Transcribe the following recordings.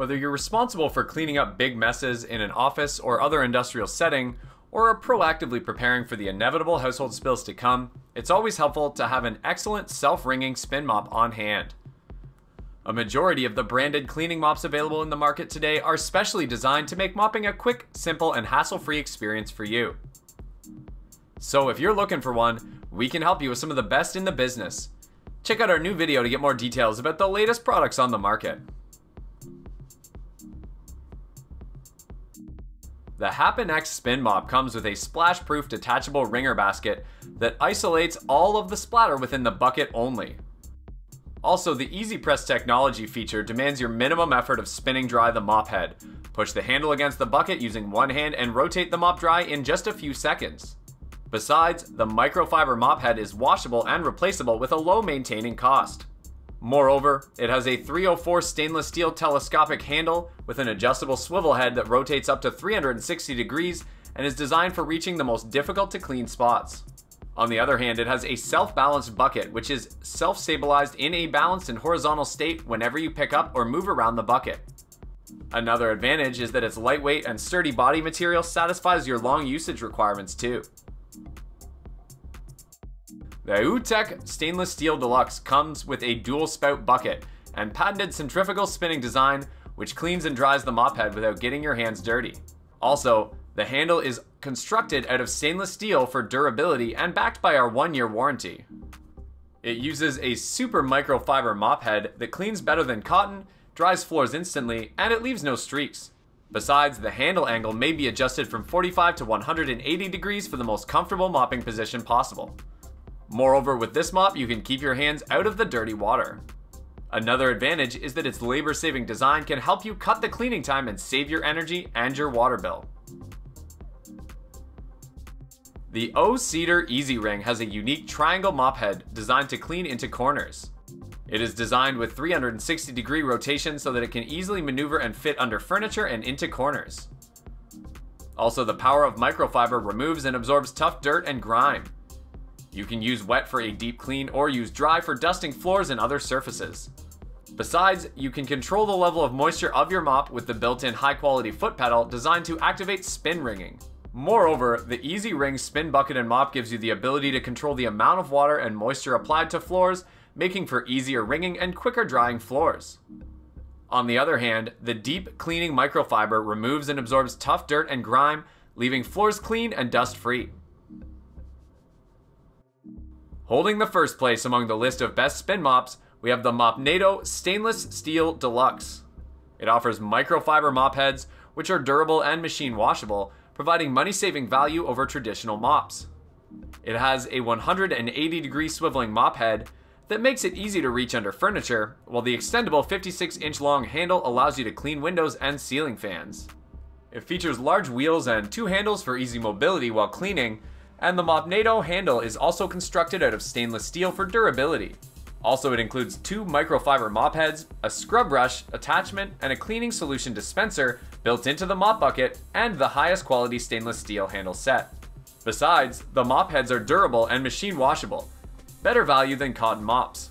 Whether you're responsible for cleaning up big messes in an office or other industrial setting, or are proactively preparing for the inevitable household spills to come, it's always helpful to have an excellent self-wringing spin mop on hand. A majority of the branded cleaning mops available in the market today are specially designed to make mopping a quick, simple, and hassle-free experience for you. So if you're looking for one, we can help you with some of the best in the business. Check out our new video to get more details about the latest products on the market. The HAPINNEX Spin Mop comes with a splash-proof detachable wringer basket that isolates all of the splatter within the bucket only. Also, the Easy Press technology feature demands your minimum effort of spinning dry the mop head. Push the handle against the bucket using one hand and rotate the mop dry in just a few seconds. Besides, the microfiber mop head is washable and replaceable with a low maintaining cost. Moreover, it has a 304 stainless steel telescopic handle with an adjustable swivel head that rotates up to 360 degrees and is designed for reaching the most difficult to clean spots. On the other hand, it has a self-balanced bucket, which is self-stabilized in a balanced and horizontal state whenever you pick up or move around the bucket. Another advantage is that its lightweight and sturdy body material satisfies your long usage requirements too. The Aootek Stainless Steel Deluxe comes with a dual spout bucket and patented centrifugal spinning design which cleans and dries the mop head without getting your hands dirty. Also, the handle is constructed out of stainless steel for durability and backed by our one year warranty. It uses a super microfiber mop head that cleans better than cotton, dries floors instantly, and it leaves no streaks. Besides, the handle angle may be adjusted from 45 to 180 degrees for the most comfortable mopping position possible. Moreover, with this mop, you can keep your hands out of the dirty water. Another advantage is that its labor-saving design can help you cut the cleaning time and save your energy and your water bill. The O-Cedar EasyWring has a unique triangle mop head designed to clean into corners. It is designed with 360 degree rotation so that it can easily maneuver and fit under furniture and into corners. Also, the power of microfiber removes and absorbs tough dirt and grime. You can use wet for a deep clean or use dry for dusting floors and other surfaces. Besides, you can control the level of moisture of your mop with the built-in high-quality foot pedal designed to activate spin wringing. Moreover, the EasyWring Spin Bucket and Mop gives you the ability to control the amount of water and moisture applied to floors, making for easier wringing and quicker drying floors. On the other hand, the deep cleaning microfiber removes and absorbs tough dirt and grime, leaving floors clean and dust free. Holding the first place among the list of best spin mops, we have the Mopnado Stainless Steel Deluxe. It offers microfiber mop heads, which are durable and machine washable, providing money saving value over traditional mops. It has a 180 degree swiveling mop head that makes it easy to reach under furniture, while the extendable 56 inch long handle allows you to clean windows and ceiling fans. It features large wheels and two handles for easy mobility while cleaning, and the Mopnado handle is also constructed out of stainless steel for durability. Also, it includes two microfiber mop heads, a scrub brush attachment, and a cleaning solution dispenser built into the mop bucket, and the highest quality stainless steel handle set. Besides, the mop heads are durable and machine washable, better value than cotton mops.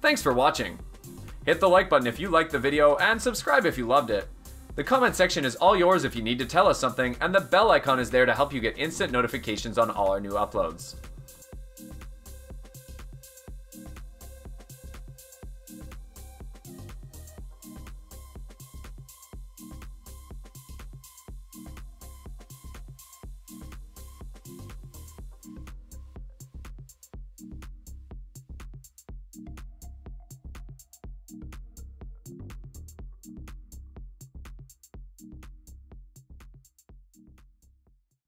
Thanks for watching. Hit the like button if you liked the video, and subscribe if you loved it. The comment section is all yours if you need to tell us something, and the bell icon is there to help you get instant notifications on all our new uploads.